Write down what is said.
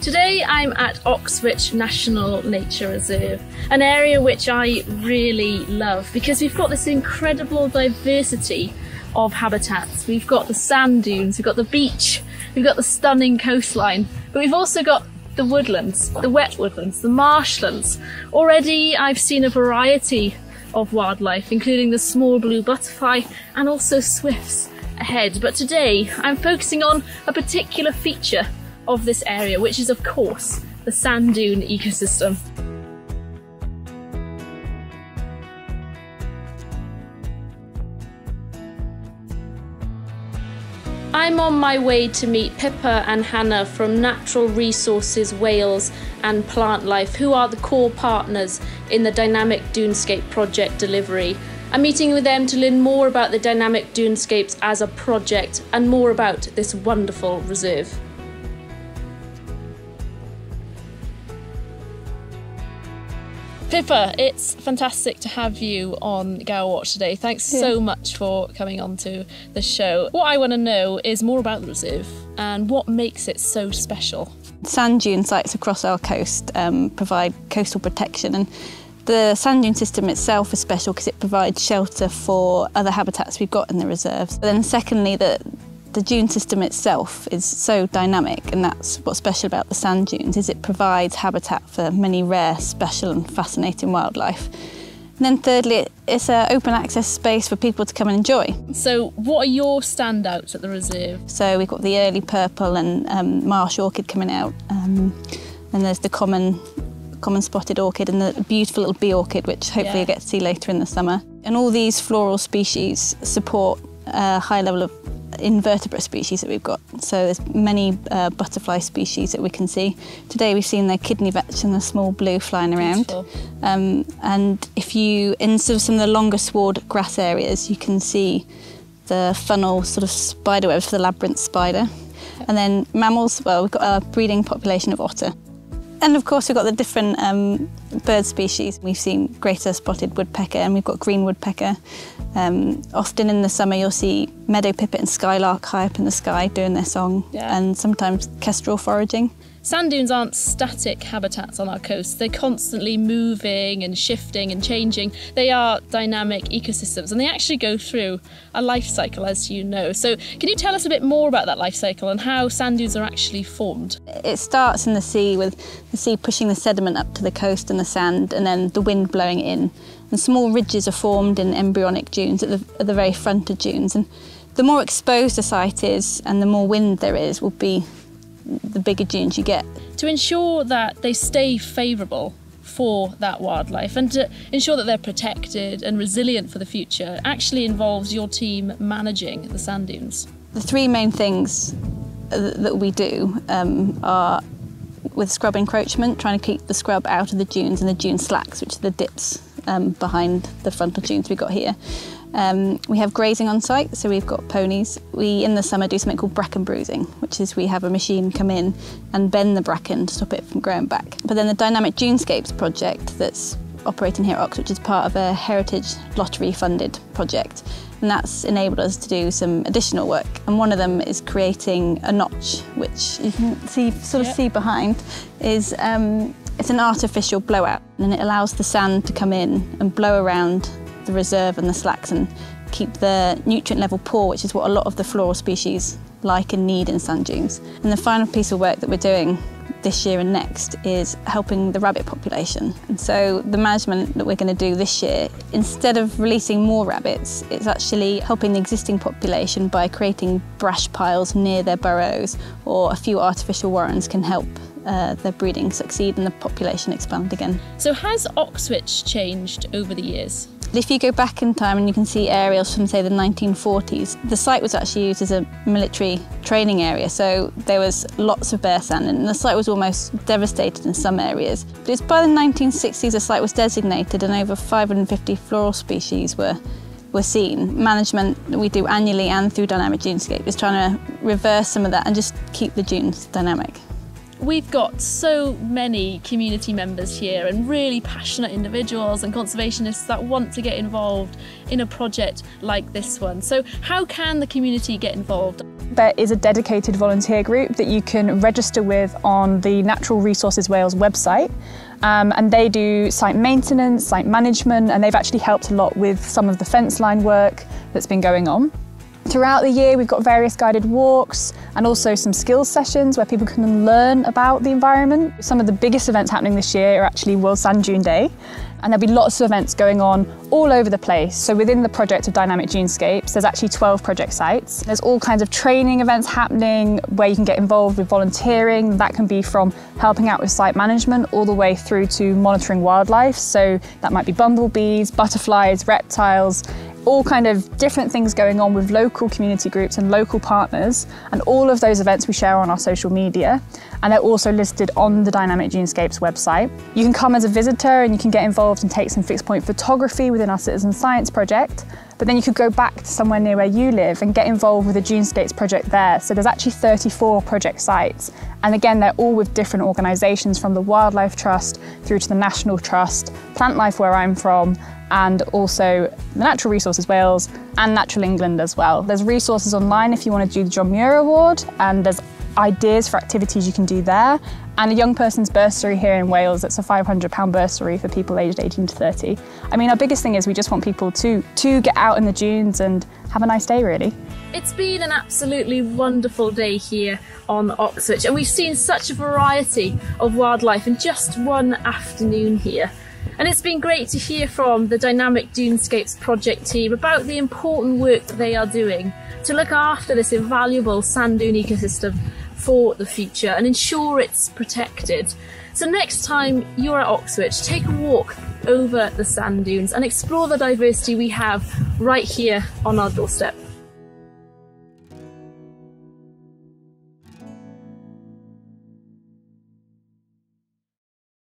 Today I'm at Oxwich National Nature Reserve, an area which I really love because we've got this incredible diversity of habitats. We've got the sand dunes, we've got the beach, we've got the stunning coastline, but we've also got the woodlands, the wet woodlands, the marshlands. Already I've seen a variety of wildlife, including the small blue butterfly and also swifts ahead. But today I'm focusing on a particular feature of this area, which is of course the sand dune ecosystem. I'm on my way to meet Pippa and Hannah from Natural Resources Wales and Plantlife, who are the core partners in the Dynamic Dunescape project delivery. I'm meeting with them to learn more about the Dynamic Dunescapes as a project and more about this wonderful reserve. Pippa, it's fantastic to have you on Gower Watch today. Thanks yeah. so much for coming on to the show. What I want to know is more about the reserve and what makes it so special. Sand dune sites across our coast um, provide coastal protection and the sand dune system itself is special because it provides shelter for other habitats we've got in the reserves. But then secondly, the, the dune system itself is so dynamic and that's what's special about the sand dunes is it provides habitat for many rare, special and fascinating wildlife. And then thirdly, it's an open access space for people to come and enjoy. So what are your standouts at the reserve? So we've got the early purple and um, marsh orchid coming out. Um, and there's the common common spotted orchid and the beautiful little bee orchid, which hopefully yeah. you get to see later in the summer. And all these floral species support a high level of invertebrate species that we've got. So there's many uh, butterfly species that we can see. Today we've seen the kidney vetch and the small blue flying around. Um, and if you, in sort of some of the longer sward grass areas, you can see the funnel sort of spider webs for the labyrinth spider. And then mammals, well, we've got a breeding population of otter. And of course we've got the different um, bird species. We've seen greater spotted woodpecker and we've got green woodpecker. Um, often in the summer you'll see meadow pipit and skylark high up in the sky doing their song yeah. and sometimes kestrel foraging. Sand dunes aren't static habitats on our coast. They're constantly moving and shifting and changing. They are dynamic ecosystems and they actually go through a life cycle, as you know. So, can you tell us a bit more about that life cycle and how sand dunes are actually formed? It starts in the sea with the sea pushing the sediment up to the coast and the sand, and then the wind blowing in. And small ridges are formed in embryonic dunes at the, at the very front of dunes. And the more exposed a site is and the more wind there is, will be the bigger dunes you get. To ensure that they stay favourable for that wildlife and to ensure that they're protected and resilient for the future actually involves your team managing the sand dunes. The three main things that we do um, are with scrub encroachment, trying to keep the scrub out of the dunes and the dune slacks, which are the dips um, behind the frontal dunes we've got here. Um, we have grazing on site, so we've got ponies. We, in the summer, do something called bracken bruising, which is we have a machine come in and bend the bracken to stop it from growing back. But then the Dynamic Dunescapes project that's operating here at Ox, which is part of a Heritage Lottery funded project, and that's enabled us to do some additional work. And one of them is creating a notch, which you can see, sort of yep. see behind, is um, it's an artificial blowout, and it allows the sand to come in and blow around the reserve and the slacks and keep the nutrient level poor, which is what a lot of the floral species like and need in sand dunes. And the final piece of work that we're doing this year and next is helping the rabbit population. And so the management that we're going to do this year, instead of releasing more rabbits, it's actually helping the existing population by creating brush piles near their burrows or a few artificial warrens can help uh, their breeding succeed and the population expand again. So has Oxwich changed over the years? If you go back in time and you can see aerials from say the 1940s, the site was actually used as a military training area so there was lots of bare sand and the site was almost devastated in some areas. But it's by the 1960s the site was designated and over 550 floral species were were seen. Management we do annually and through Dynamic Dunescape is trying to reverse some of that and just keep the dunes dynamic. We've got so many community members here and really passionate individuals and conservationists that want to get involved in a project like this one. So how can the community get involved? There is a dedicated volunteer group that you can register with on the Natural Resources Wales website. Um, and they do site maintenance, site management, and they've actually helped a lot with some of the fence line work that's been going on. Throughout the year, we've got various guided walks and also some skills sessions where people can learn about the environment. Some of the biggest events happening this year are actually World Sand Dune Day, and there'll be lots of events going on all over the place. So within the project of Dynamic Dunescapes, there's actually 12 project sites. There's all kinds of training events happening where you can get involved with volunteering. That can be from helping out with site management all the way through to monitoring wildlife. So that might be bumblebees, butterflies, reptiles, all kind of different things going on with local community groups and local partners. And all of those events we share on our social media. And they're also listed on the Dynamic Dunescapes website. You can come as a visitor and you can get involved and take some fixed point photography within our citizen science project. But then you could go back to somewhere near where you live and get involved with the Dunescapes project there. So there's actually 34 project sites. And again, they're all with different organisations from the Wildlife Trust through to the National Trust, Plantlife where I'm from, and also the Natural Resources Wales and Natural England as well. There's resources online if you want to do the John Muir Award and there's ideas for activities you can do there and a young person's bursary here in Wales it's a £500 bursary for people aged 18 to 30. I mean our biggest thing is we just want people to to get out in the dunes and have a nice day really. It's been an absolutely wonderful day here on Oxwich and we've seen such a variety of wildlife in just one afternoon here. And it's been great to hear from the Dynamic Dunescapes project team about the important work that they are doing to look after this invaluable sand dune ecosystem for the future and ensure it's protected. So next time you're at Oxwich, take a walk over the sand dunes and explore the diversity we have right here on our doorstep.